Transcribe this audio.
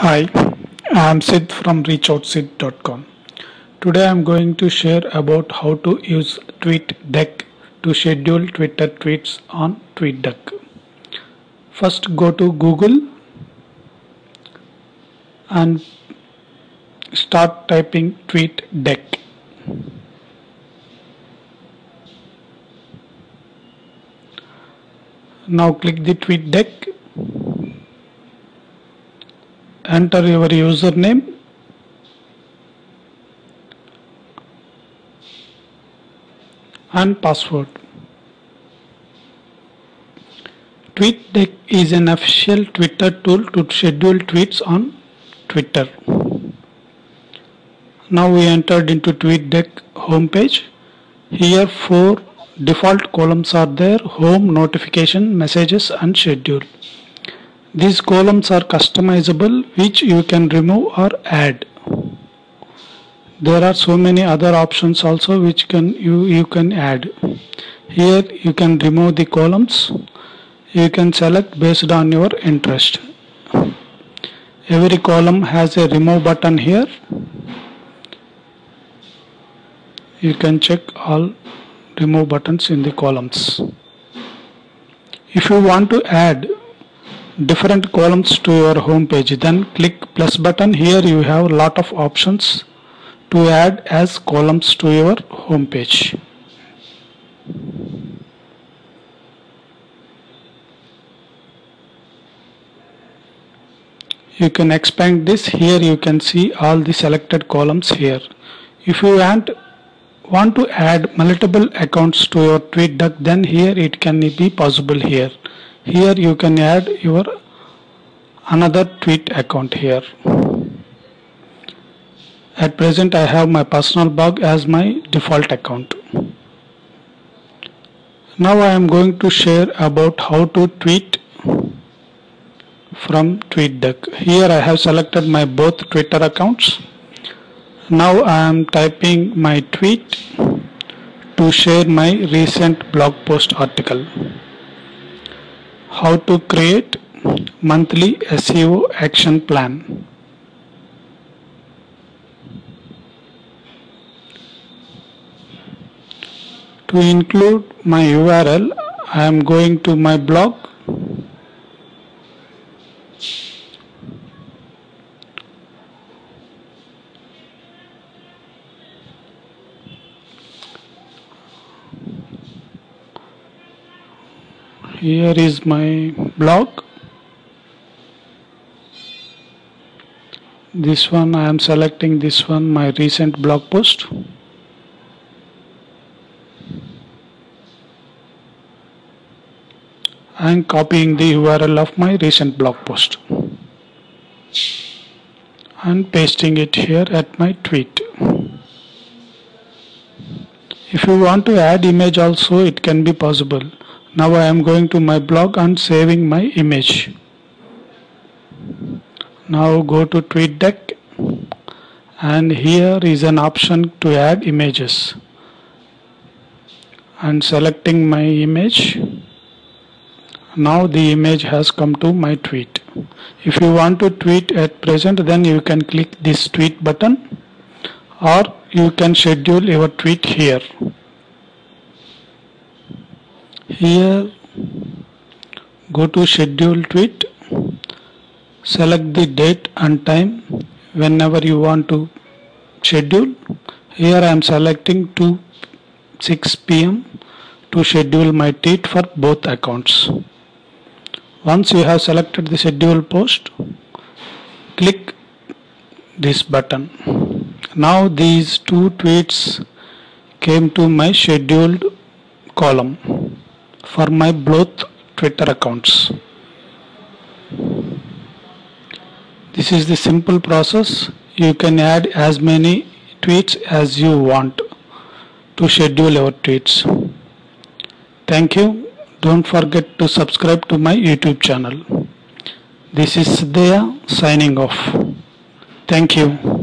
Hi, I am Sid from reachoutsid.com. Today I am going to share about how to use TweetDeck to schedule Twitter tweets on TweetDeck. First go to Google and start typing TweetDeck. Now click the TweetDeck enter your username and password. TweetDeck is an official Twitter tool to schedule tweets on Twitter. Now we entered into TweetDeck homepage. Here four default columns are there home, notification, messages and schedule. These columns are customizable which you can remove or add. There are so many other options also which can you, you can add. Here you can remove the columns. You can select based on your interest. Every column has a remove button here. You can check all remove buttons in the columns. If you want to add different columns to your home page. Then click plus button. Here you have lot of options to add as columns to your home page. You can expand this. Here you can see all the selected columns here. If you want want to add multiple accounts to your TweetDeck then here it can be possible here here you can add your another tweet account here. At present I have my personal blog as my default account. Now I am going to share about how to tweet from TweetDeck. Here I have selected my both Twitter accounts. Now I am typing my tweet to share my recent blog post article how to create monthly SEO action plan. To include my URL, I am going to my blog. Here is my blog. This one I am selecting this one my recent blog post. I am copying the URL of my recent blog post and pasting it here at my tweet. If you want to add image also it can be possible. Now I am going to my blog and saving my image. Now go to TweetDeck and here is an option to add images. And selecting my image. Now the image has come to my tweet. If you want to tweet at present then you can click this tweet button or you can schedule your tweet here here go to schedule tweet select the date and time whenever you want to schedule. Here I am selecting to 6 pm to schedule my tweet for both accounts. Once you have selected the schedule post click this button. Now these two tweets came to my scheduled column for my both Twitter accounts. This is the simple process. You can add as many tweets as you want to schedule your tweets. Thank you. Don't forget to subscribe to my YouTube channel. This is Siddhaya signing off. Thank you.